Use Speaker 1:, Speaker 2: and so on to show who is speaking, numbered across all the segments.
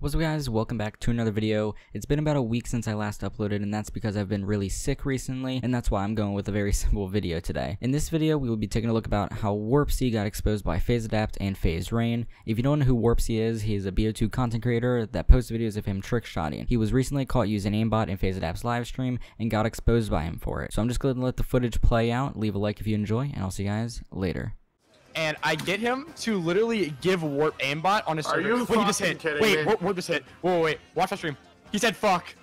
Speaker 1: What's up guys, welcome back to another video. It's been about a week since I last uploaded and that's because I've been really sick recently and that's why I'm going with a very simple video today. In this video we will be taking a look about how Warpzy got exposed by Faze Adapt and Faze Rain. If you don't know who Warpzy is, he is a BO2 content creator that posts videos of him trick shotting. He was recently caught using aimbot in Faze Adapt's livestream and got exposed by him for it. So I'm just going to let the footage play out, leave a like if you enjoy, and I'll see you guys later
Speaker 2: and I get him to literally give warp aimbot on his
Speaker 3: Are
Speaker 2: server.
Speaker 3: you
Speaker 2: wait, he just hit.
Speaker 3: kidding
Speaker 2: wait,
Speaker 3: me?
Speaker 2: warp, warp just hit. Whoa, wait, wait, watch my stream. He said fuck.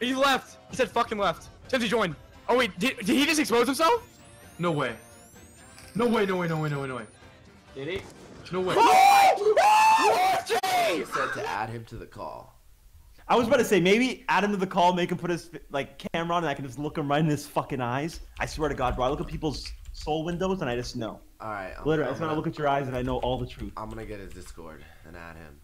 Speaker 2: He left. He said fucking left. Since he joined. Oh wait, did, did he just expose himself?
Speaker 3: No way. No way, no way, no way, no way, no way.
Speaker 4: Did he?
Speaker 3: No way.
Speaker 4: He said to add him to the call.
Speaker 5: I was about to say maybe add him to the call, make him put his like camera on, and I can just look him right in his fucking eyes. I swear to God, bro, I look at people's soul windows and I just know.
Speaker 4: All right. I'm,
Speaker 5: Literally, I
Speaker 4: I'm
Speaker 5: just want to
Speaker 4: gonna,
Speaker 5: look at your eyes and I know all the truth.
Speaker 4: I'm gonna get his Discord and add him.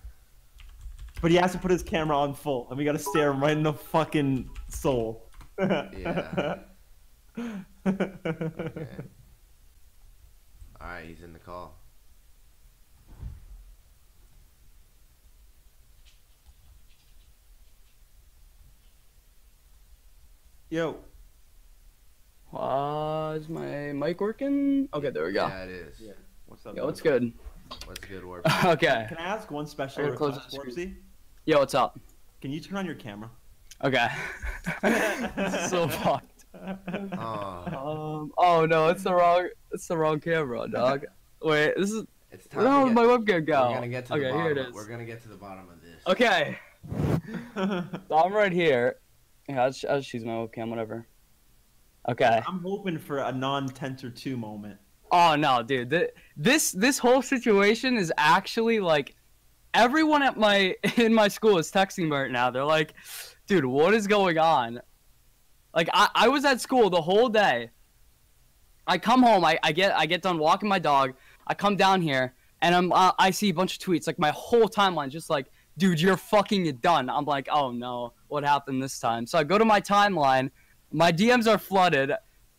Speaker 5: But he has to put his camera on full, and we gotta stare him right in the fucking soul.
Speaker 4: Yeah. Okay. All right, he's in the call.
Speaker 5: Yo,
Speaker 6: Uh, is my mic working? Okay, there we go.
Speaker 4: Yeah, it is.
Speaker 5: Yeah. what's up?
Speaker 6: Yo, what's good?
Speaker 4: What's good work?
Speaker 6: okay.
Speaker 5: Can I ask one special
Speaker 6: I
Speaker 5: request,
Speaker 6: the
Speaker 5: Warpzy?
Speaker 6: Yo, what's up?
Speaker 5: Can you turn on your camera?
Speaker 6: Okay. so fucked.
Speaker 4: oh,
Speaker 6: Um. Oh no, it's the wrong. It's the wrong camera, dog. Wait, this is.
Speaker 4: it's time.
Speaker 6: the hell
Speaker 4: to
Speaker 6: did
Speaker 4: get,
Speaker 6: my webcam go?
Speaker 4: We're gonna get to
Speaker 6: okay,
Speaker 4: the bottom.
Speaker 6: here it is.
Speaker 4: We're gonna get to the bottom of this.
Speaker 6: Okay. So I'm right here. Yeah, I'll, sh- I'll just use my webcam, whatever. Okay.
Speaker 5: I'm hoping for a non-Tensor 2 moment.
Speaker 6: Oh no, dude. Th- this this whole situation is actually like everyone at my in my school is texting me right now. They're like, "Dude, what is going on?" Like I, I was at school the whole day. I come home, I, I get I get done walking my dog. I come down here and I'm uh, I see a bunch of tweets. Like my whole timeline just like, "Dude, you're fucking done." I'm like, "Oh no, what happened this time?" So I go to my timeline. My DMs are flooded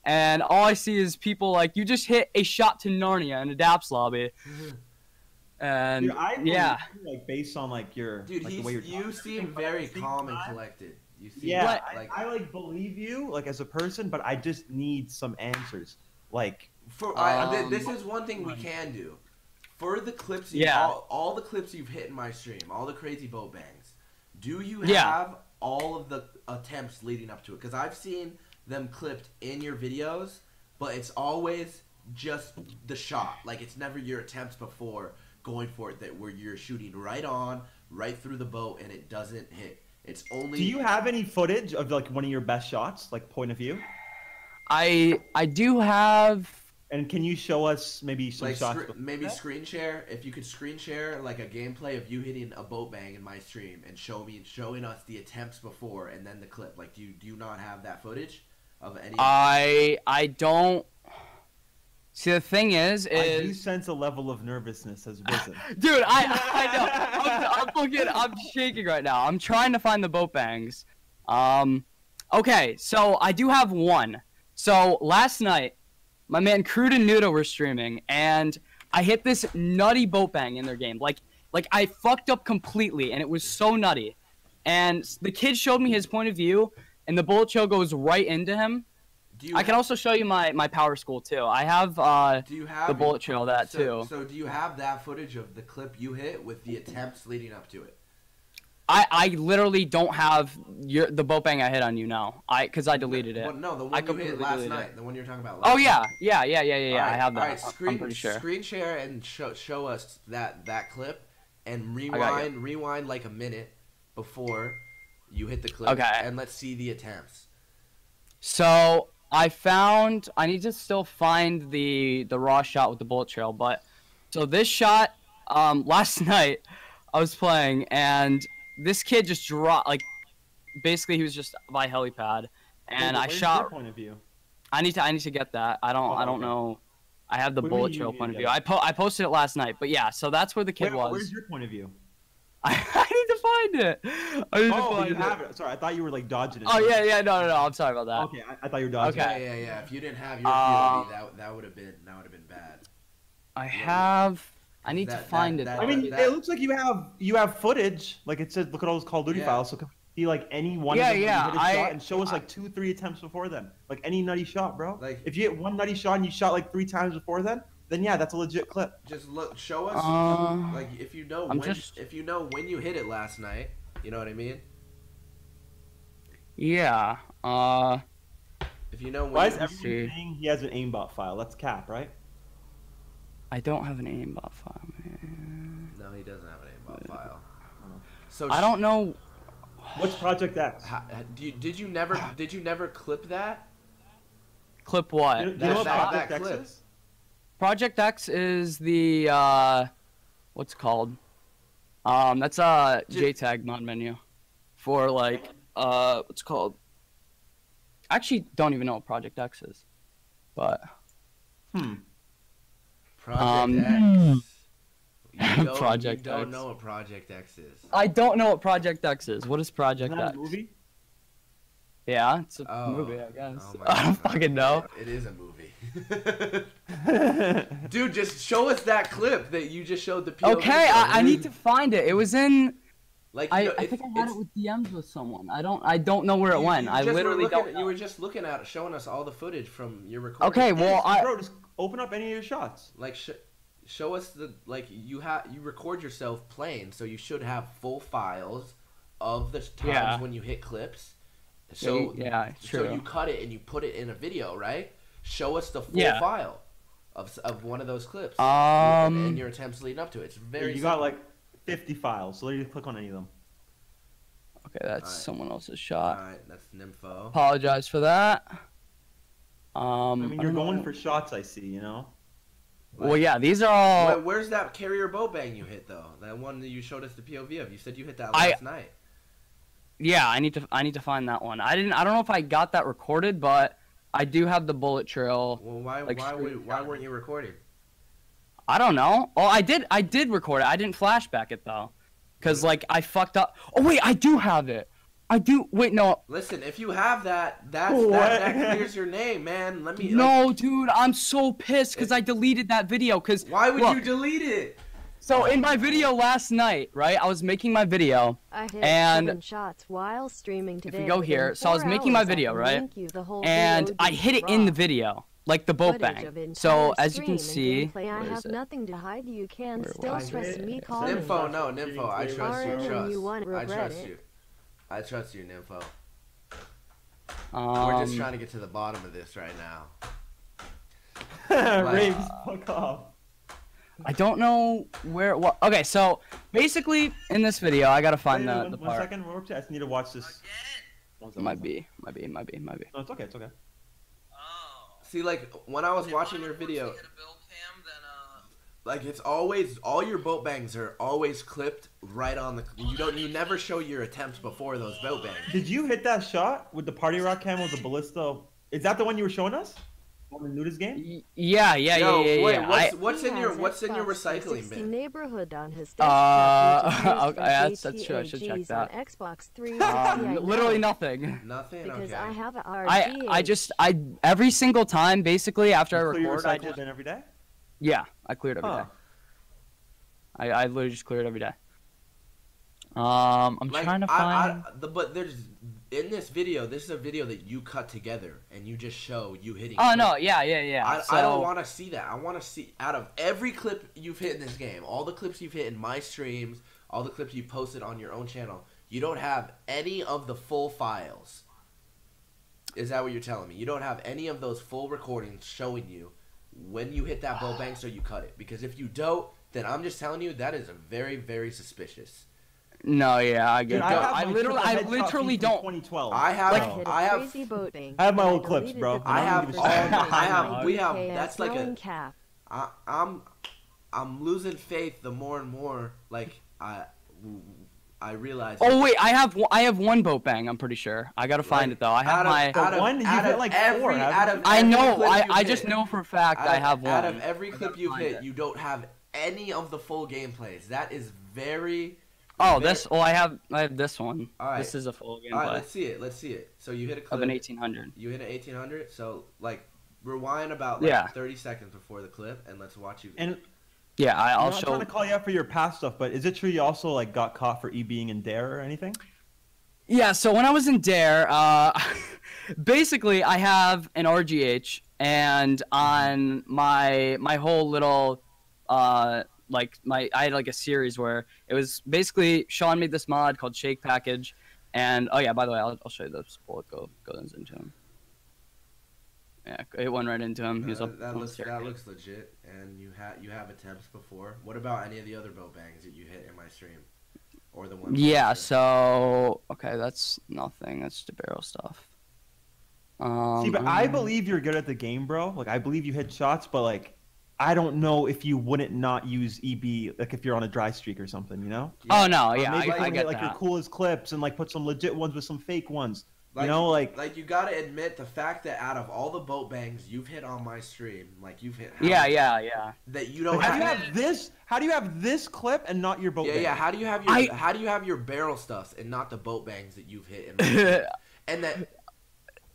Speaker 6: and all I see is people like you just hit a shot to Narnia in a DAPS lobby. And
Speaker 5: Dude, I
Speaker 6: yeah,
Speaker 5: you, like based on like your
Speaker 4: Dude,
Speaker 5: like, the way you're
Speaker 4: you
Speaker 5: talking,
Speaker 4: seem
Speaker 5: but
Speaker 4: very
Speaker 5: think
Speaker 4: calm and collected. You seem
Speaker 5: Yeah,
Speaker 4: like
Speaker 5: I, I like believe you like as a person, but I just need some answers. Like
Speaker 4: For I, th-
Speaker 6: Um,
Speaker 4: this is one thing we can do. For the clips, you,
Speaker 6: Yeah.
Speaker 4: all, all the clips you've hit in my stream, all the crazy boat bangs. Do you
Speaker 6: Yeah.
Speaker 4: Have all of the attempts leading up to it? Because I've seen them clipped in your videos, but it's always just the shot. Like it's never your attempts before going for it that where you're shooting right on, right through the boat, and it doesn't hit. It's only.
Speaker 5: Do you have any footage of like one of your best shots, like point of view?
Speaker 6: I I do have
Speaker 5: And can you show us maybe some
Speaker 4: like
Speaker 5: shots?
Speaker 4: scre-
Speaker 5: before
Speaker 4: maybe
Speaker 5: that?
Speaker 4: screen share if you could screen share like a gameplay of you hitting a boat bang in my stream and show me showing us the attempts before and then the clip like do you do you not have that footage of any
Speaker 6: I I don't See the thing is is
Speaker 5: I do sense a level of nervousness has risen.
Speaker 6: dude, I I know. I'm, I'm looking I'm shaking right now. I'm trying to find the boat bangs. Um okay, so I do have one. So last night my man Crude and Nudo were streaming and I hit this nutty boat bang in their game. Like like I fucked up completely and it was so nutty. And the kid showed me his point of view and the bullet show goes right into him.
Speaker 4: do you
Speaker 6: I can also show you my my power school too. I have uh
Speaker 4: do you have
Speaker 6: the bullet trail that
Speaker 4: so,
Speaker 6: too.
Speaker 4: so do you have that footage of the clip you hit with the attempts leading up to it
Speaker 6: I I literally don't have your the boat bang I hit on you now. I cuz I deleted it.
Speaker 4: Well, no the
Speaker 6: I
Speaker 4: one you hit last night
Speaker 6: it.
Speaker 4: the one you're talking about last
Speaker 6: Oh yeah, yeah, yeah, yeah, yeah, yeah. I have that.
Speaker 4: alright, screen,
Speaker 6: I'm pretty sure.
Speaker 4: Screen share and show show us that that clip, and rewind rewind like a minute before you hit the clip.
Speaker 6: Okay.
Speaker 4: And let's see the attempts.
Speaker 6: So I found I need to still find the the raw shot with the bullet trail, but so this shot um last night I was playing and this kid just dropped like basically he was just by helipad and
Speaker 5: Wait,
Speaker 6: I
Speaker 5: where's
Speaker 6: shot
Speaker 5: Your point of view.
Speaker 6: I need to I need to get that. I don't
Speaker 5: Oh,
Speaker 6: I don't
Speaker 5: okay.
Speaker 6: know. I have the
Speaker 5: What
Speaker 6: bullet trail point of view. I po- I posted it last night, but yeah, so that's where the kid
Speaker 5: Wait,
Speaker 6: was.
Speaker 5: Where's your point of view?
Speaker 6: I, need to find it. I need to
Speaker 5: Oh,
Speaker 6: find
Speaker 5: you
Speaker 6: it.
Speaker 5: have it. Sorry, I thought you were like dodging it.
Speaker 6: Oh yeah, yeah, no, no, no. I'm sorry about that.
Speaker 5: Okay, I, I thought you were dodging.
Speaker 6: Okay.
Speaker 4: Yeah, yeah, yeah. If you didn't have your
Speaker 6: Uh,
Speaker 4: POV, that that would have been that would have been bad.
Speaker 6: I have. I need
Speaker 4: That-
Speaker 6: to
Speaker 4: that-
Speaker 6: find it.
Speaker 4: that-
Speaker 5: I mean,
Speaker 4: that-
Speaker 5: it looks like you have you have footage. Like it says, look at all those Call of Duty
Speaker 4: Yeah.
Speaker 5: files. So it could be like any one
Speaker 6: Yeah,
Speaker 5: of them where
Speaker 6: yeah,
Speaker 5: you hit a
Speaker 6: I-
Speaker 5: shot and show us like two, three attempts before then. Like any nutty shot, bro.
Speaker 4: Like-
Speaker 5: if you hit one nutty shot and you shot like three times before then, then yeah, that's a legit clip.
Speaker 4: Just look, show us.
Speaker 6: Uh,
Speaker 4: like if you know
Speaker 6: I'm
Speaker 4: when,
Speaker 6: just-
Speaker 4: if you know when you hit it last night. You know what I mean?
Speaker 6: yeah. Uh,
Speaker 4: If you know when.
Speaker 5: Why is
Speaker 4: you-
Speaker 6: Let's
Speaker 5: everyone
Speaker 6: see.
Speaker 5: saying he has an aimbot file? That's cap, right?
Speaker 6: I don't have an aimbot file. Man.
Speaker 4: No, he doesn't have an aimbot file. So
Speaker 6: I don't know.
Speaker 5: What's Project X?
Speaker 4: Ha, ha- do you, did you never did you never clip that?
Speaker 6: Clip what?
Speaker 5: You know, you
Speaker 4: that-
Speaker 5: know what
Speaker 4: that-
Speaker 5: Project
Speaker 4: that
Speaker 5: X
Speaker 4: clip.
Speaker 5: is?
Speaker 6: Project X is the uh, what's it called? Um, that's a
Speaker 4: Ju-
Speaker 6: JTAG mod menu for like uh, what's it called? I actually don't even know what Project X is, but
Speaker 5: Hmm.
Speaker 4: Project
Speaker 6: Um,
Speaker 4: X. You don't,
Speaker 6: Project
Speaker 4: you don't
Speaker 6: X.
Speaker 4: know what Project X is.
Speaker 6: I don't know what Project X is. What is Project
Speaker 5: Isn't that
Speaker 6: X?
Speaker 5: a movie?
Speaker 6: Yeah, it's a
Speaker 4: Oh.
Speaker 6: movie, I guess.
Speaker 4: Oh
Speaker 6: I don't
Speaker 4: God.
Speaker 6: fucking know.
Speaker 4: It is a movie. Dude, just show us that clip that you just showed the POV.
Speaker 6: Okay. I, I need to find it. It was in.
Speaker 4: Like
Speaker 6: I,
Speaker 4: know,
Speaker 6: I
Speaker 4: it's-
Speaker 6: think I had it with DMs with someone. I don't. I don't know where it
Speaker 4: you-
Speaker 6: went.
Speaker 4: you
Speaker 6: I literally
Speaker 4: looking-
Speaker 6: don't. Know.
Speaker 4: You were just looking at it, showing us all the footage from your recording.
Speaker 6: Okay, well, I.
Speaker 5: Bro, just open up any of your shots.
Speaker 4: like sh- show us the like you have you record yourself playing, so you should have full files of the times
Speaker 6: Yeah.
Speaker 4: when you hit clips. So
Speaker 6: yeah,
Speaker 4: so you cut it and you put it in a video, right? Show us the full
Speaker 6: Yeah.
Speaker 4: file of of one of those clips.
Speaker 6: Um,
Speaker 4: and, and your attempts leading up to it. It's very.
Speaker 5: you got like 50 files, so let you click on any of them.
Speaker 6: Okay, that's
Speaker 4: Alright.
Speaker 6: someone else's shot.
Speaker 4: All right, that's Nympho.
Speaker 6: Apologize for that. Um,
Speaker 5: I mean, you're
Speaker 6: don't
Speaker 5: going
Speaker 6: know.
Speaker 5: for shots, I see, you know?
Speaker 6: Well, yeah, these are all.
Speaker 4: Where, where's that carrier boat bang you hit though? That one that you showed us the POV of. You said you hit that
Speaker 6: I-
Speaker 4: last night.
Speaker 6: Yeah, I need to. I need to find that one. I didn't. I don't know if I got that recorded, but I do have the bullet trail.
Speaker 4: Well, why
Speaker 6: Like
Speaker 4: why
Speaker 6: straight
Speaker 4: would, why weren't you recording?
Speaker 6: I don't know. Oh, I did. I did record it. I didn't flashback it though, cause like I fucked up. Oh wait, I do have it. I do. Wait, no,
Speaker 4: Listen, if you have that, that's
Speaker 5: What?
Speaker 4: that, that clears your name, man. Let me. like,
Speaker 6: no, dude. I'm so pissed because I deleted that video. Cause
Speaker 4: why would
Speaker 6: look,
Speaker 4: you delete it?
Speaker 6: So in my video last night, right? I was making my video.
Speaker 7: I
Speaker 8: hit
Speaker 6: And
Speaker 8: seven shots while streaming today.
Speaker 6: you
Speaker 8: today.
Speaker 6: go here, so I was making my video, right?
Speaker 8: link you the whole
Speaker 6: and I hit it in the video, like the boat bang. So as you can see.
Speaker 8: I have
Speaker 6: it?
Speaker 8: nothing to hide. You can
Speaker 6: Where
Speaker 8: still
Speaker 6: was
Speaker 8: stress
Speaker 6: it?
Speaker 8: me calling.
Speaker 4: Nympho, no, Nympho. I trust you. Trust.
Speaker 8: you
Speaker 4: I trust you. I trust you, Nympho.
Speaker 6: um,
Speaker 4: We're just trying to get to the bottom of this right now.
Speaker 5: Raves, fuck off.
Speaker 6: I don't know where. What? Okay, so basically in this video, I gotta find
Speaker 5: Wait,
Speaker 6: the
Speaker 5: one-
Speaker 6: the
Speaker 5: one
Speaker 6: part.
Speaker 5: second, Robert, I just need to watch this. One second,
Speaker 6: Might
Speaker 5: one second.
Speaker 6: be, might be, might be, might be.
Speaker 5: No, it's okay, it's okay.
Speaker 4: See, like when I was watching your video, like it's always all your boat bangs are always clipped right on the. You don't. You never show your attempts before those boat bangs.
Speaker 5: Did you hit that shot with the party rock cam with the ballista? Is that the one you were showing us? On the nudist game?
Speaker 6: Y- Yeah, yeah,
Speaker 4: Yo,
Speaker 6: yeah, yeah,
Speaker 4: wait,
Speaker 6: yeah.
Speaker 4: what's
Speaker 6: I,
Speaker 4: what's in your
Speaker 8: has
Speaker 4: what's in your recycling bin?
Speaker 8: neighborhood on his
Speaker 6: Uh,
Speaker 8: desktop, which is used
Speaker 6: okay, that's- that's true, I should check that.
Speaker 8: Xbox 360,
Speaker 6: um, literally nothing.
Speaker 4: Nothing.
Speaker 8: Because
Speaker 4: okay.
Speaker 8: I have a
Speaker 6: I I
Speaker 8: RGH.
Speaker 6: just I every single time basically after I
Speaker 5: You clear your
Speaker 6: record, I
Speaker 5: recycle
Speaker 6: just
Speaker 5: bin every day?
Speaker 6: Yeah I cleared every day.
Speaker 5: Huh.
Speaker 6: I I literally just cleared every day. Um, I'm
Speaker 4: Like,
Speaker 6: trying to find.
Speaker 4: I, the, but there's in this video. This is a video that you cut together and you just show you hitting.
Speaker 6: Oh
Speaker 4: clips.
Speaker 6: no, yeah, yeah, yeah.
Speaker 4: I,
Speaker 6: so,
Speaker 4: I don't want to see that. I want to see out of every clip you've hit in this game, all the clips you've hit in my streams, all the clips you posted on your own channel. You don't have any of the full files. Is that what you're telling me? You don't have any of those full recordings showing you when you hit that boat bang, so you cut it. Because if you don't, then I'm just telling you that is a very, very suspicious.
Speaker 6: No, yeah, I get
Speaker 5: Dude,
Speaker 6: it.
Speaker 5: have
Speaker 6: I, literally, I literally don't.
Speaker 5: 2012.
Speaker 4: I have,
Speaker 5: Like-
Speaker 8: hit a
Speaker 4: I have,
Speaker 8: crazy boat bang,
Speaker 5: I have my
Speaker 8: and
Speaker 5: old clips, bro.
Speaker 4: I
Speaker 5: don't
Speaker 4: have all. I have, we have. That's like a.
Speaker 8: Cap.
Speaker 4: I, I'm, I'm losing faith the more and more like I I realize.
Speaker 6: Oh wait, I have one- I have one boat bang. I'm pretty sure. I gotta find
Speaker 4: Like,
Speaker 6: it though. I have
Speaker 4: out of-
Speaker 6: my.
Speaker 5: The
Speaker 4: out of-
Speaker 5: one? You've
Speaker 4: out
Speaker 5: hit like
Speaker 4: every,
Speaker 5: four,
Speaker 4: out
Speaker 5: you?
Speaker 4: of
Speaker 6: I know. I I just
Speaker 4: hit,
Speaker 6: know for a fact
Speaker 4: Out
Speaker 6: I
Speaker 4: of,
Speaker 6: have one.
Speaker 4: out of every clip you've hit,
Speaker 6: it.
Speaker 4: you don't have any of the full gameplays. That is very.
Speaker 6: Oh,
Speaker 4: very-
Speaker 6: this. Well, I have I have this one.
Speaker 4: All
Speaker 6: This is a full
Speaker 4: All right, let's see it. Let's see it. So you hit a clip.
Speaker 6: of an 1800.
Speaker 4: You hit an 1800. So like rewind about like
Speaker 6: Yeah.
Speaker 4: 30 seconds before the clip, and let's watch you.
Speaker 5: And
Speaker 6: Yeah, I,
Speaker 5: I'm
Speaker 6: I'll
Speaker 5: not
Speaker 6: show.
Speaker 5: trying to call you out for your past stuff, but is it true you also like got caught for e being in dare or anything?
Speaker 6: Yeah, so when I was in Dare, uh, basically I have an RGH, and on my my whole little, uh, like my I had like a series where it was basically Sean made this mod called Shake Package, and oh yeah, by the way, I'll, I'll show you this bullet go goes into him. Yeah, it went right into him. He was
Speaker 4: Uh,
Speaker 6: up.
Speaker 4: that looks that looks legit, and you have you have attempts before. What about any of the other boat bangs that you hit in my stream, or the one?
Speaker 6: Yeah, so okay, that's nothing. That's just barrel stuff. Um,
Speaker 5: See, but I
Speaker 6: um,
Speaker 5: believe you're good at the game, bro. Like I believe you hit shots, but like I don't know if you wouldn't not use EB like if you're on a dry streak or something, you know?
Speaker 6: Oh no, yeah, I,
Speaker 5: maybe
Speaker 6: I
Speaker 5: you
Speaker 6: get
Speaker 5: hit, like
Speaker 6: that.
Speaker 5: your coolest clips and like put some legit ones with some fake ones.
Speaker 4: Like,
Speaker 5: you know, like
Speaker 4: like you gotta admit the fact that out of all the boat bangs you've hit on my stream, like you've hit. how
Speaker 6: Yeah,
Speaker 4: many-
Speaker 6: yeah, yeah.
Speaker 4: That you don't
Speaker 5: how do you
Speaker 4: have.
Speaker 5: have this? How do you have this clip and not your boat?
Speaker 4: yeah,
Speaker 5: bang?
Speaker 4: yeah. How do you have your
Speaker 6: I-
Speaker 4: How do you have your barrel stuffs and not the boat bangs that you've hit? In my and that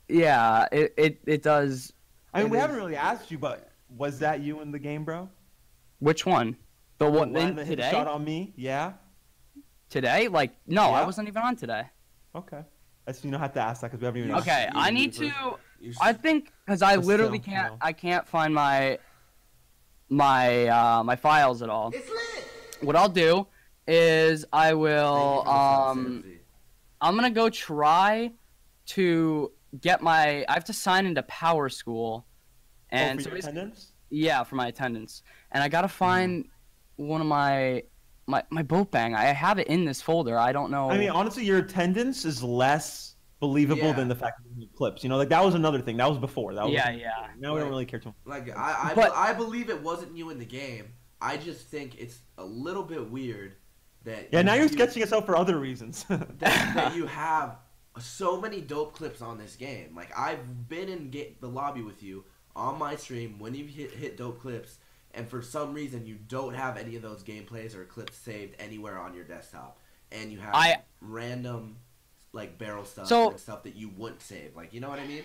Speaker 6: yeah, it, it it does.
Speaker 5: I mean, we
Speaker 4: is-
Speaker 5: haven't really asked you, but was that you in the game, bro?
Speaker 6: Which one? The one
Speaker 5: The
Speaker 6: in
Speaker 5: that hit a
Speaker 6: today?
Speaker 5: shot on me? Yeah.
Speaker 6: Today? Like, no, I wasn't even on today.
Speaker 5: Okay. That's you don't have to ask that because we haven't even.
Speaker 6: Okay,
Speaker 5: you.
Speaker 6: I need to. I think because I literally
Speaker 5: still,
Speaker 6: can't.
Speaker 5: no.
Speaker 6: I can't find my my uh, my files at all. What I'll do is I will. Um, I'm gonna go try to get my. I have to sign into Power School,
Speaker 5: Oh,
Speaker 6: and
Speaker 5: for
Speaker 6: so
Speaker 5: your attendance?
Speaker 6: yeah, for my attendance, and I gotta find one of my my my boat bang. I have it in this folder. I don't know.
Speaker 5: I mean, honestly, your attendance is less believable
Speaker 4: Yeah.
Speaker 5: than the fact that you clips. You know, like that was another thing. That was before. That was
Speaker 6: yeah, yeah.
Speaker 5: Now we don't really care too much.
Speaker 4: Like I, I,
Speaker 6: But-
Speaker 4: I believe it wasn't you in the game. I just think it's a little bit weird that.
Speaker 5: Yeah, now you're sketching us out for other reasons.
Speaker 4: that, that you have so many dope clips on this game. Like I've been in ga- the lobby with you on my stream when you hit hit dope clips, and for some reason you don't have any of those gameplays or clips saved anywhere on your desktop, and you have
Speaker 6: I-
Speaker 4: random like barrel stuff
Speaker 6: So-
Speaker 4: and stuff that you wouldn't save. Like you know what I mean?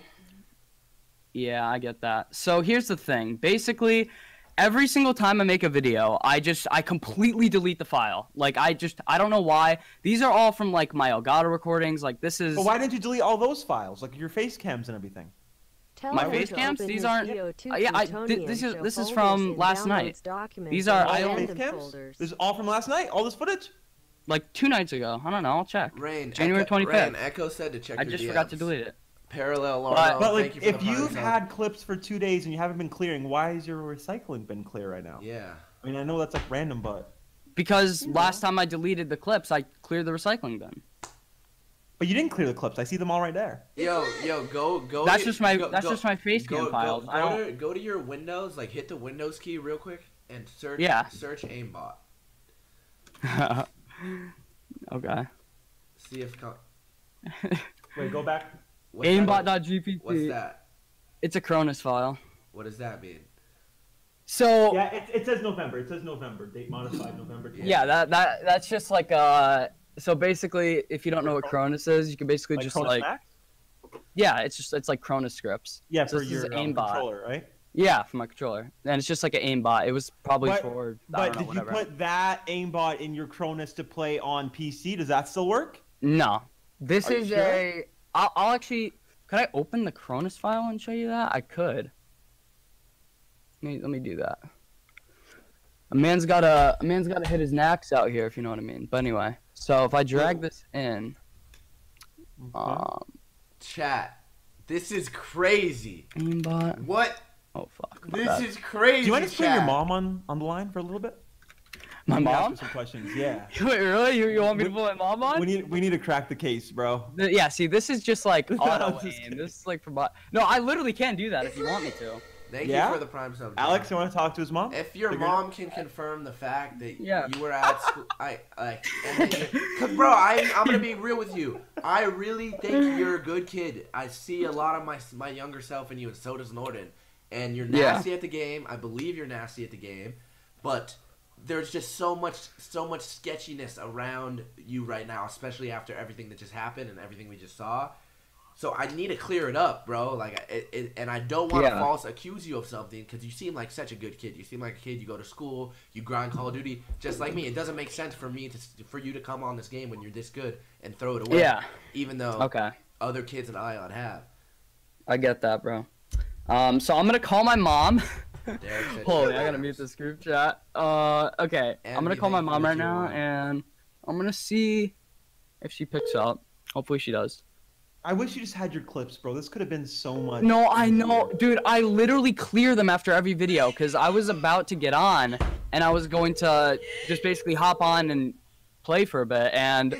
Speaker 6: Yeah, I get that. So here's the thing. Basically, every single time I make a video, I just I completely delete the file. Like I just I don't know why. These are all from like my Elgato recordings. Like this is
Speaker 5: but why didn't you delete all those files, like your face cams and everything?
Speaker 8: Tell
Speaker 6: My
Speaker 8: him
Speaker 6: face
Speaker 8: to
Speaker 6: cams? These aren't- Uh, yeah, I-
Speaker 8: plutonium
Speaker 6: thi- this is- this is from last
Speaker 8: downloads
Speaker 6: night.
Speaker 8: documents
Speaker 6: These are-
Speaker 5: I your
Speaker 8: random
Speaker 5: cams?
Speaker 8: folders.
Speaker 5: This is all from last night. All this footage.
Speaker 6: like two nights ago. I don't know. I'll check.
Speaker 4: Rain
Speaker 6: January 25th.
Speaker 4: Rain, Echo said to check.
Speaker 6: I
Speaker 4: your
Speaker 6: just forgot to delete it.
Speaker 4: Parallel,
Speaker 6: But-
Speaker 4: Larno,
Speaker 5: But
Speaker 4: thank
Speaker 5: like,
Speaker 4: you for
Speaker 5: if
Speaker 4: the
Speaker 5: you've
Speaker 4: prime sub.
Speaker 5: had clips for two days and you haven't been clearing, why is your recycling been clear right now?
Speaker 4: yeah.
Speaker 5: I mean, I know that's like random, but
Speaker 6: Because last time I deleted the clips, I cleared the recycling bin.
Speaker 5: But you didn't clear the clips. I see them all right there.
Speaker 4: Yo, yo, go, go.
Speaker 6: That's
Speaker 4: to-
Speaker 6: just my
Speaker 4: go-
Speaker 6: that's
Speaker 4: go-
Speaker 6: just my face
Speaker 4: go,
Speaker 6: cam
Speaker 4: go. Go,
Speaker 6: I don't.
Speaker 4: to, go to your Windows, like hit the Windows key real quick and search.
Speaker 6: Yeah.
Speaker 4: Search aimbot.
Speaker 6: okay.
Speaker 4: See if. Co-
Speaker 5: Wait, go back.
Speaker 4: what's that?
Speaker 6: Aimbot.gpt.
Speaker 4: What's that?
Speaker 6: It's a Cronus file.
Speaker 4: What does that mean?
Speaker 6: So
Speaker 5: Yeah, it, it says November. It says November. Date modified November. 10th.
Speaker 6: Yeah, that that that's just like uh. So basically, if you don't know what Cronus is, you can basically
Speaker 5: Like
Speaker 6: just
Speaker 5: Cronus
Speaker 6: like
Speaker 5: Max?
Speaker 6: yeah, it's just it's like Cronus scripts.
Speaker 5: Yeah,
Speaker 6: So
Speaker 5: for your um, controller, right?
Speaker 6: Yeah, for my controller, and it's just like an aimbot. It was probably
Speaker 5: But-
Speaker 6: for
Speaker 5: But
Speaker 6: know,
Speaker 5: did you put that aimbot in your Cronus to play on PC? Does that still work?
Speaker 6: No, this
Speaker 5: Are
Speaker 6: is
Speaker 5: sure?
Speaker 6: a. I'll, I'll actually. Could I open the Cronus file and show you that? I could. Let me let me do that. A man's gotta a man's gotta hit his knacks out here, if you know what I mean. But anyway, so if I drag this in, um,
Speaker 4: Chat. This is crazy.
Speaker 6: aimbot.
Speaker 4: What?
Speaker 6: Oh fuck.
Speaker 4: This
Speaker 6: bad.
Speaker 4: is crazy.
Speaker 5: Do you want to explain your mom on, on the line for a little bit?
Speaker 6: My
Speaker 5: We need to ask
Speaker 6: mom?
Speaker 5: Some questions. Yeah.
Speaker 6: Wait, really? You, you want me to put my mom on?
Speaker 5: We need we need to crack the case, bro.
Speaker 6: Th- Yeah, see, this is just like auto
Speaker 5: just
Speaker 6: aim. This is like for bot. No, I literally can do that if you want me to.
Speaker 4: Thank
Speaker 5: Yeah?
Speaker 4: you for the prime sub.
Speaker 5: Alex, you want to talk to his mom?
Speaker 4: If your
Speaker 5: Figure-
Speaker 4: mom can confirm the fact that
Speaker 6: Yeah.
Speaker 4: you were at school, I like, and that you- cause bro, I I'm gonna be real with you. I really think you're a good kid. I see a lot of my my younger self in you, and so does Nordan. And you're
Speaker 6: Yeah.
Speaker 4: nasty at the game. I believe you're nasty at the game, but there's just so much so much sketchiness around you right now, especially after everything that just happened and everything we just saw. So I need to clear it up, bro. Like, it, it, and I don't want to
Speaker 6: Yeah.
Speaker 4: false accuse you of something because you seem like such a good kid. You seem like a kid. You go to school. You grind Call of Duty, just like me. It doesn't make sense for me to for you to come on this game when you're this good and throw it away.
Speaker 6: Yeah.
Speaker 4: Even though
Speaker 6: Okay.
Speaker 4: other kids in Ion have.
Speaker 6: I get that, bro. Um, so I'm gonna call my mom. Holy, I gotta mute this group chat. Uh, okay. I'm gonna call my mom right now, and I'm gonna see if she picks up. Hopefully she does.
Speaker 5: I wish you just had your clips, bro. This could have been so much.
Speaker 6: No, I know, dude. I literally clear them after every video because I was about to get on, and I was going to just basically hop on and play for a bit, and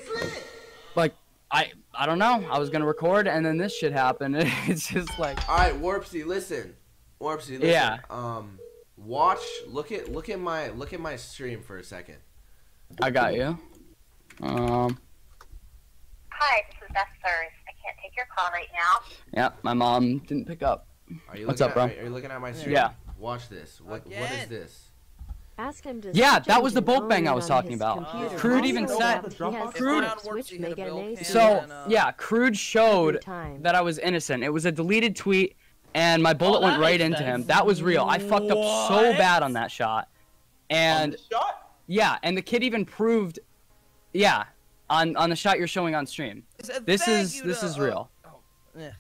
Speaker 6: like I I don't know. I was gonna record, and then this shit happened. It's just like
Speaker 4: All right, Warpzy, listen. Warpzy, listen.
Speaker 6: Yeah.
Speaker 4: Um, watch. Look at look at my look at my stream for a second.
Speaker 6: I got you. Um,
Speaker 9: Hi, this is Beth Thurs. I can't take your call right now.
Speaker 6: yeah, my mom didn't pick up.
Speaker 4: Are you
Speaker 6: What's
Speaker 4: looking
Speaker 6: up, bro?
Speaker 4: Are you looking at my stream?
Speaker 6: Yeah.
Speaker 4: Watch this. What what is this?
Speaker 8: Ask him to
Speaker 6: Yeah, that was the
Speaker 8: engine
Speaker 6: bulk bang I was talking about.
Speaker 8: computer.
Speaker 6: Crude
Speaker 8: Also
Speaker 6: even
Speaker 8: that
Speaker 6: said-
Speaker 8: he has
Speaker 5: Dropbox?
Speaker 6: Crude-
Speaker 8: settings which
Speaker 10: If Ron
Speaker 8: make
Speaker 10: Worksy
Speaker 8: it
Speaker 10: had a
Speaker 8: an
Speaker 10: bill
Speaker 8: AC
Speaker 6: So
Speaker 10: And, uh,
Speaker 6: yeah, Crude showed that I was innocent. It was a deleted tweet, and my bullet
Speaker 10: Oh,
Speaker 6: went right
Speaker 10: makes
Speaker 6: into him. That was real. I fucked up so bad on that shot,
Speaker 5: On
Speaker 6: and
Speaker 5: the shot.
Speaker 6: yeah, and the kid even proved, yeah, on on the shot you're showing on stream.
Speaker 10: Said,
Speaker 6: This
Speaker 10: "Thank
Speaker 6: is this
Speaker 10: to-
Speaker 6: is
Speaker 10: uh,
Speaker 6: real.
Speaker 10: oh, eh.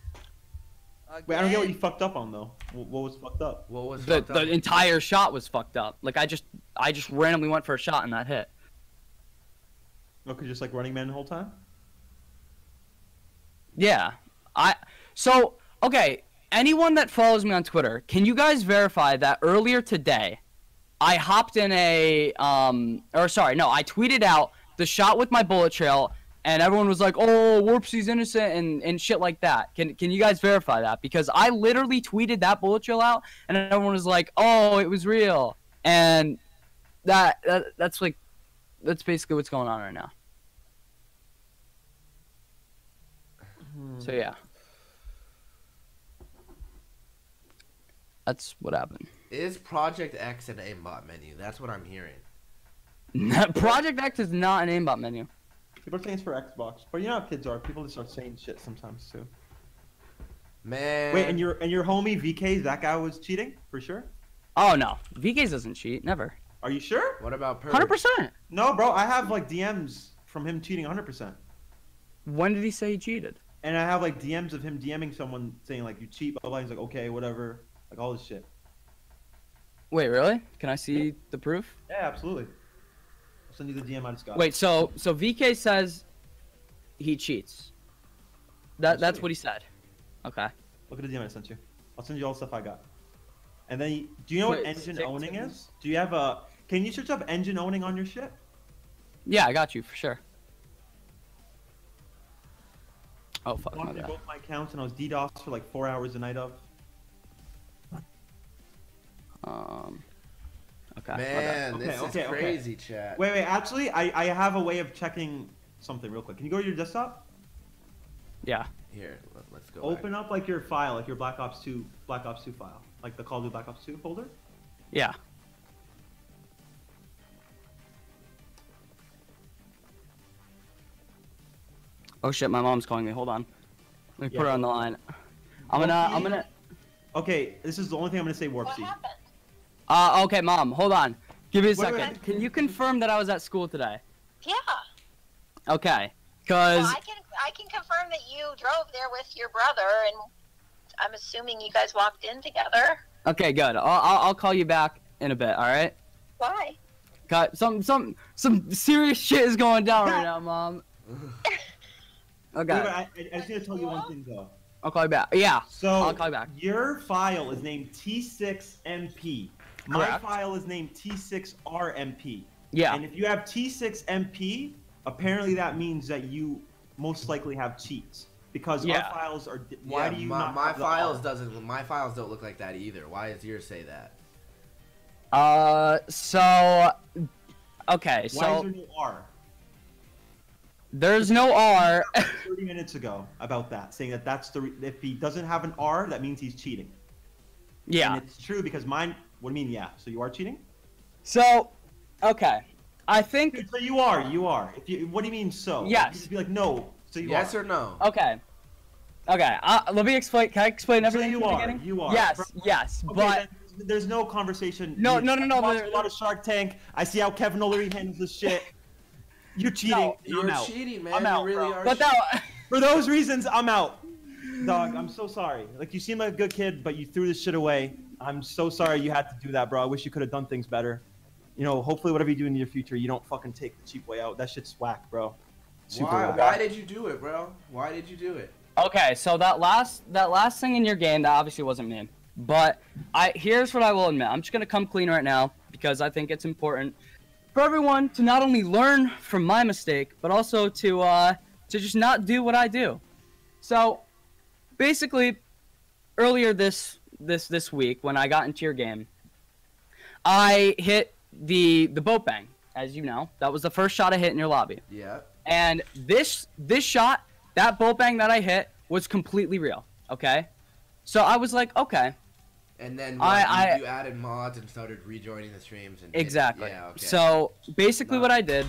Speaker 5: Wait, I don't get what you fucked up on though. Wh- What was fucked up?
Speaker 4: What was
Speaker 6: The the
Speaker 4: up?
Speaker 6: entire shot was fucked up. Like I just I just randomly went for a shot and that hit.
Speaker 5: Okay, just like Running Man the whole time.
Speaker 6: Yeah. I so okay, anyone that follows me on Twitter, can you guys verify that earlier today I hopped in a um or sorry, no, I tweeted out the shot with my bullet trail and everyone was like, "Oh, Warpzy's innocent" and and shit like that. Can can you guys verify that? Because I literally tweeted that bullet trail out and everyone was like, "Oh, it was real." And that, that that's like that's basically what's going on right now. Hmm. So yeah. That's what happened.
Speaker 4: Is Project X an aimbot menu? That's what I'm hearing.
Speaker 6: Project X is not an aimbot menu.
Speaker 5: People are saying it's for Xbox, but you know how kids are. People just start saying shit sometimes too.
Speaker 4: Man.
Speaker 5: Wait, and your and your homie VK, that guy was cheating for sure.
Speaker 6: Oh no, VK doesn't cheat, never.
Speaker 5: Are you sure?
Speaker 4: What about Purge?
Speaker 6: Hundred percent.
Speaker 5: No, bro. I have like DMs from him cheating 100. percent
Speaker 6: When did he say he cheated?
Speaker 5: And I have like DMs of him DMing someone saying like you cheat, blah blah. He's like okay, whatever, like all this shit.
Speaker 6: Wait, really? Can I see the proof?
Speaker 5: Yeah, absolutely. Send you the DM I just got.
Speaker 6: Wait, so so VK says he cheats. That that's what he said. Okay.
Speaker 5: Look at the DM I sent you. I'll send you all the stuff I got. And then, you- do you know
Speaker 6: Wait,
Speaker 5: what engine owning is? Do you have a? Can you search up engine owning on your shit?
Speaker 6: Yeah, I got you for sure. Oh fuck
Speaker 5: Blocked both my accounts and I was DDoS for like four hours a night of.
Speaker 6: Bad.
Speaker 4: Man,
Speaker 5: Okay,
Speaker 4: this
Speaker 5: okay,
Speaker 4: is
Speaker 5: okay.
Speaker 4: crazy, chat.
Speaker 5: Wait, wait. Actually, I I have a way of checking something real quick. Can you go to your desktop?
Speaker 6: Yeah.
Speaker 4: Here, let, let's go.
Speaker 5: Open up like your file, like your Black Ops 2 Black Ops 2 file, like the Call of Duty Black Ops 2 folder.
Speaker 6: Yeah. Oh shit, my mom's calling me. Hold on. Let me
Speaker 5: Yeah.
Speaker 6: put her on the line. I'm gonna, I'm gonna.
Speaker 5: Okay, this is the only thing I'm gonna say. Warp
Speaker 9: What
Speaker 5: C.
Speaker 9: happened?
Speaker 6: Uh, okay, mom, hold on. Give me a
Speaker 5: Wait,
Speaker 6: second.
Speaker 5: wait.
Speaker 6: Can you confirm that I was at school today?
Speaker 9: Yeah.
Speaker 6: Okay.
Speaker 9: Well,
Speaker 6: Cause
Speaker 9: I can I can confirm that you drove there with your brother, and I'm assuming you guys walked in together.
Speaker 6: okay, good. I'll, I'll, I'll call you back in a bit. All right.
Speaker 9: Why?
Speaker 6: Got some, some, some serious shit is going down right now, mom. Okay.
Speaker 5: wait, I, I, I just need to tell you one thing though.
Speaker 6: I'll call you back. Yeah.
Speaker 5: So
Speaker 6: I'll call you back.
Speaker 5: your file is named T6MP. My
Speaker 6: Correct.
Speaker 5: file is named T6RMP.
Speaker 6: Yeah.
Speaker 5: And if you have T6MP, apparently that means that you most likely have cheats because
Speaker 6: Yeah.
Speaker 5: our files are. Why
Speaker 4: yeah,
Speaker 5: do you
Speaker 4: my,
Speaker 5: not
Speaker 4: my
Speaker 5: have the
Speaker 4: files
Speaker 5: R?
Speaker 4: doesn't my files don't look like that either. Why does yours say that?
Speaker 6: Uh, so, okay,
Speaker 5: Why
Speaker 6: so
Speaker 5: is there no R?
Speaker 6: there's no R.
Speaker 5: 30 minutes ago about that, saying that that's the re- if he doesn't have an R, that means he's cheating.
Speaker 6: yeah.
Speaker 5: And it's true because mine. What do you mean? Yeah. So you are cheating?
Speaker 6: So, okay, I think
Speaker 5: so you are. You are. If you. What do you mean? So?
Speaker 6: Yes.
Speaker 5: You just be like no. So you
Speaker 4: yes
Speaker 5: are.
Speaker 4: or no?
Speaker 6: okay. Okay, uh, let me explain. Can I explain
Speaker 5: So
Speaker 6: everything
Speaker 5: you
Speaker 6: from the
Speaker 5: are,
Speaker 6: beginning?
Speaker 5: you are.
Speaker 6: Yes,
Speaker 5: Bro-
Speaker 6: yes,
Speaker 5: Okay,
Speaker 6: but
Speaker 5: then there's no conversation.
Speaker 6: No,
Speaker 5: You-
Speaker 6: no, no, no,
Speaker 5: I watch a lot of Shark Tank. I see how Kevin O'Leary handles this shit. You're cheating.
Speaker 6: No,
Speaker 5: I'm
Speaker 4: You're
Speaker 5: out.
Speaker 4: cheating, man.
Speaker 5: I'm out,
Speaker 4: you really
Speaker 5: bro.
Speaker 4: are.
Speaker 6: but that
Speaker 5: For those reasons, I'm out. Dog, I'm so sorry. Like you seem like a good kid, but you threw this shit away. I'm so sorry you had to do that, bro. I wish you could have done things better. You know, hopefully whatever you do in your future, you don't fucking take the cheap way out. That shit's whack, bro. Super
Speaker 4: Why,
Speaker 5: whack.
Speaker 4: why did you do it, bro? Why did you do it?
Speaker 6: Okay, so that last that last thing in your game that obviously wasn't me. But I here's what I will admit. I'm just gonna come clean right now because I think it's important for everyone to not only learn from my mistake, but also to uh to just not do what I do. So basically earlier this this this week when I got into your game, I hit the the boat bang, as you know. That was the first shot I hit in your lobby.
Speaker 4: Yeah.
Speaker 6: And this this shot, that bolt bang that I hit was completely real. Okay, so I was like, okay,
Speaker 4: And then
Speaker 6: I-
Speaker 4: you,
Speaker 6: I-
Speaker 4: you added mods and started rejoining the streams and
Speaker 6: exactly.
Speaker 4: Yeah. Okay.
Speaker 6: So basically, what I did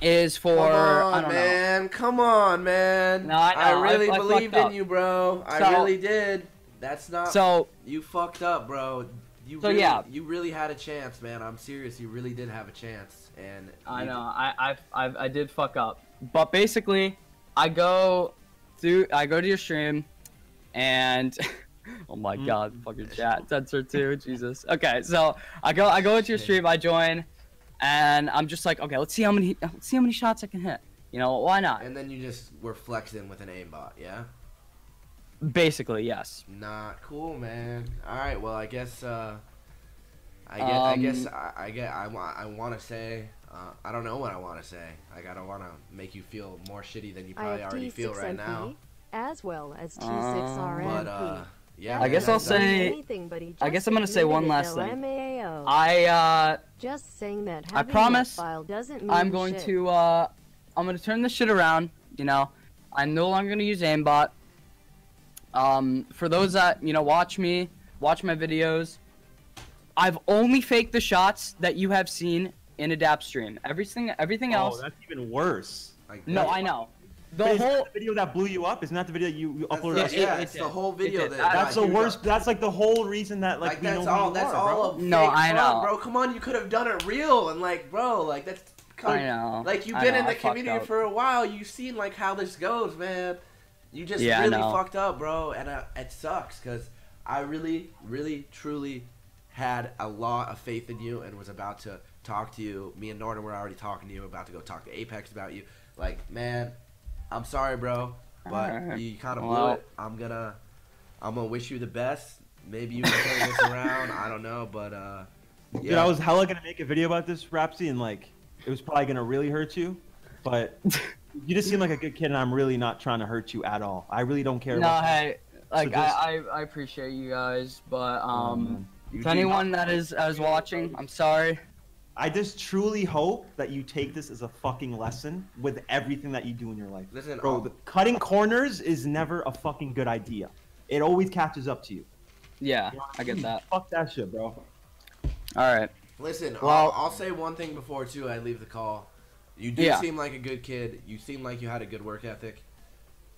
Speaker 6: is for
Speaker 4: Come
Speaker 6: I
Speaker 4: on,
Speaker 6: don't know.
Speaker 4: man. Come on, man.
Speaker 6: No, I know, I-
Speaker 4: really
Speaker 6: I
Speaker 4: believed in
Speaker 6: up.
Speaker 4: you, bro. I
Speaker 6: So-
Speaker 4: really did. That's not.
Speaker 6: So
Speaker 4: you fucked up, bro. You
Speaker 6: So,
Speaker 4: really,
Speaker 6: yeah.
Speaker 4: you really had a chance, man. I'm serious. You really did have a chance, and
Speaker 6: I know
Speaker 4: did-
Speaker 6: I I I I did fuck up, but basically, I go through I go to your stream, and oh my
Speaker 5: Mm.
Speaker 6: god, fucking chat censor too, Jesus. Okay, so I go I go into your stream, I join, and I'm just like, okay, let's see how many let's see how many shots I can hit. You know, why not?
Speaker 4: And then you just were flexing with an aimbot, yeah?
Speaker 6: Basically, yes.
Speaker 4: Not cool, man. All right, well, I guess uh, I guess I
Speaker 6: Um,
Speaker 4: guess I, I get I want I want to say uh, I don't know what I want to say. Like I don't want to make you feel more shitty than you probably already feel right now.
Speaker 8: as well as
Speaker 6: Uh,
Speaker 8: T6RMP.
Speaker 4: But uh, yeah.
Speaker 6: I guess I'll say-
Speaker 8: Anything, but
Speaker 6: I guess I'm gonna say one last thing.
Speaker 8: LMAO.
Speaker 6: I uh
Speaker 8: just saying that
Speaker 6: I
Speaker 8: having
Speaker 6: promise
Speaker 8: that file doesn't mean
Speaker 6: I'm going
Speaker 8: shit.
Speaker 6: to uh I'm gonna turn this shit around, you know. I'm no longer gonna use aimbot. Um for those that, you know, watch me, watch my videos, I've only faked the shots that you have seen in a DAP stream. Everything everything
Speaker 5: Oh,
Speaker 6: else
Speaker 5: that's even worse.
Speaker 4: Like,
Speaker 6: No, I know. The
Speaker 5: But
Speaker 6: whole
Speaker 5: the video that blew you up? Isn't that the video you, you uploaded?
Speaker 4: the,
Speaker 5: us-
Speaker 6: it-
Speaker 4: yeah,
Speaker 6: it
Speaker 4: it's the whole video
Speaker 6: did.
Speaker 4: that.
Speaker 6: That-
Speaker 5: That's the worst.
Speaker 4: up.
Speaker 5: That's like the whole reason that like,
Speaker 4: Like
Speaker 5: we
Speaker 4: that's
Speaker 5: know who
Speaker 4: all.
Speaker 5: you
Speaker 4: That's
Speaker 5: are,
Speaker 4: all.
Speaker 5: bro.
Speaker 4: A
Speaker 6: No,
Speaker 4: fake
Speaker 6: I
Speaker 4: fun,
Speaker 6: know.
Speaker 4: bro. Come on, you could have done it real and like, bro, like that's.
Speaker 6: I know.
Speaker 4: Like you've been
Speaker 6: know,
Speaker 4: in the
Speaker 6: fucked
Speaker 4: community for a while. You've seen like how this goes, man. You just
Speaker 6: Yeah,
Speaker 4: really fucked up, bro, and uh, it sucks because I really, really, truly had a lot of faith in you and was about to talk to you. Me and Nordan were already talking to you, about to go talk to Apex about you. Like, man, I'm sorry, bro, but
Speaker 6: Alright.
Speaker 4: you kind of
Speaker 6: Well-
Speaker 4: blew it. I'm gonna, I'm gonna wish you the best. Maybe you can turn this around. I don't know, but uh, yeah.
Speaker 5: Dude, I was hella gonna make a video about this, Rapsy, and like, it was probably gonna really hurt you, but you just seem like a good kid, and I'm really not trying to hurt you at all. I really don't care.
Speaker 6: No,
Speaker 5: about
Speaker 6: hey, like
Speaker 5: So just-
Speaker 6: I, I I appreciate you guys, but um
Speaker 4: You
Speaker 6: to anyone
Speaker 4: not-
Speaker 6: that is is watching, I'm sorry.
Speaker 5: I just truly hope that you take this as a fucking lesson with everything that you do in your life.
Speaker 4: Listen,
Speaker 5: Bro, the, cutting corners is never a fucking good idea. It always catches up to you.
Speaker 6: Yeah, I get that.
Speaker 5: Fuck that shit, bro.
Speaker 6: All right.
Speaker 4: Listen,
Speaker 6: Well-
Speaker 4: I'll, I'll say one thing before too. I leave the call. You do
Speaker 6: Yeah.
Speaker 4: seem like a good kid. You seem like you had a good work ethic.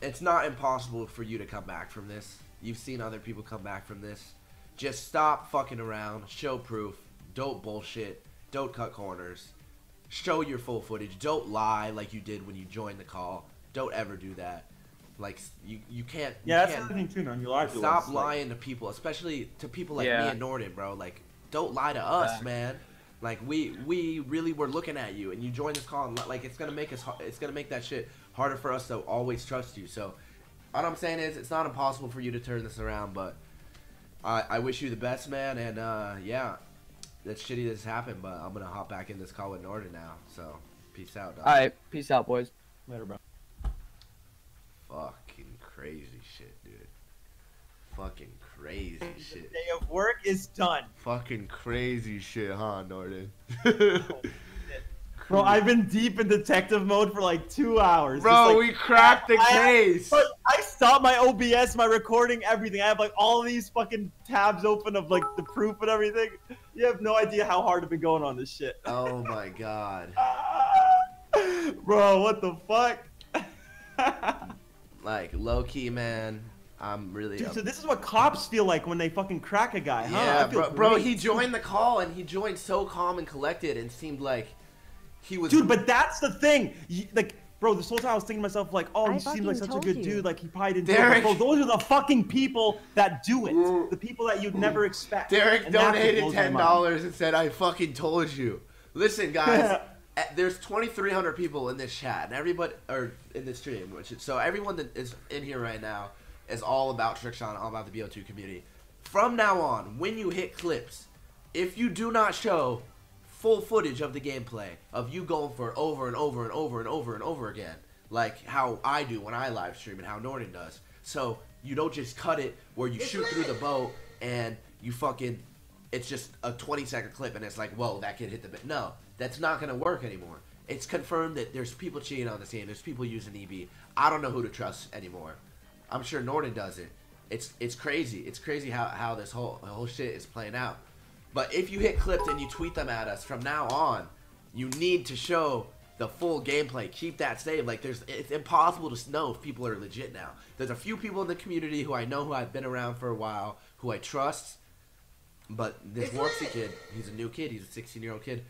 Speaker 4: It's not impossible for you to come back from this. You've seen other people come back from this. Just stop fucking around. Show proof. Don't bullshit. Don't cut corners. Show your full footage. Don't lie like you did when you joined the call. Don't ever do that. Like you, you can't. you
Speaker 5: Yeah, that's
Speaker 4: can't-
Speaker 5: another thing too, man. You lied to
Speaker 4: Stop
Speaker 5: us. Like,
Speaker 4: lying to people, especially to people like
Speaker 6: Yeah.
Speaker 4: me and Nordan, bro. Like, don't lie to us,
Speaker 6: Facts.
Speaker 4: man. Like, we we really were looking at you, and you joined this call, and like, it's gonna make us, it's gonna make that shit harder for us to always trust you. So, all I'm saying is, it's not impossible for you to turn this around, but I I wish you the best, man. And uh, yeah, that's shitty that's happened, but I'm gonna hop back in this call with Nordan now. So, peace out, dog.
Speaker 6: All right. Peace out, boys.
Speaker 5: Later, bro.
Speaker 4: Fucking crazy shit, dude. Fucking crazy shit.
Speaker 5: Day of work is done.
Speaker 4: Fucking crazy shit, huh, Nordan?
Speaker 5: Bro, I've been deep in detective mode for like two hours.
Speaker 4: Bro,
Speaker 5: like,
Speaker 4: we cracked the
Speaker 5: I-
Speaker 4: case.
Speaker 5: But I stopped my OBS, my recording, everything. I have like all these fucking tabs open of like the proof and everything. You have no idea how hard I've been going on this shit.
Speaker 4: Oh my god.
Speaker 5: Bro, what the fuck?
Speaker 4: Like low key, man. I'm really.
Speaker 5: Dude,
Speaker 4: up-
Speaker 5: so this is what cops feel like when they fucking crack a guy, huh?
Speaker 4: yeah, bro, bro. He joined the call and he joined so calm and collected and seemed like he was.
Speaker 5: Dude, but that's the thing. Like, bro, this whole time I was thinking to myself, like, oh,
Speaker 8: I
Speaker 5: he seemed like such a good
Speaker 8: you.
Speaker 5: dude. Like, he probably didn't. do it.
Speaker 4: Derek-
Speaker 5: Bro, those are the fucking people that do it. The people that you'd never expect.
Speaker 4: Derek
Speaker 5: And
Speaker 4: donated $10 and said, "I fucking told you." Listen, guys. eh, There's 2,300 people in this chat, and everybody, or in this stream, which is, so everyone that is in here right now is all about Trickshot, all about the BO2 community. From now on, when you hit clips, if you do not show full footage of the gameplay of you going for it over and over and over and over and over again, like how I do when I live stream and how Nordan does. So you don't just cut it where you shoot through the boat and you fucking it's just a 20 second clip and it's like whoa that kid hit the bit. No, that's not gonna work anymore. It's confirmed that there's people cheating on this game. There's people using EB. I don't know who to trust anymore. I'm sure Nordan does it. It's it's crazy. It's crazy how, how this whole whole shit is playing out. But if you hit clips and you tweet them at us from now on, you need to show the full gameplay. Keep that saved. Like there's, it's impossible to know if people are legit now. There's a few people in the community who I know who I've been around for a while, who I trust. But this Warpzy kid, he's a new kid. He's a 16 year old kid.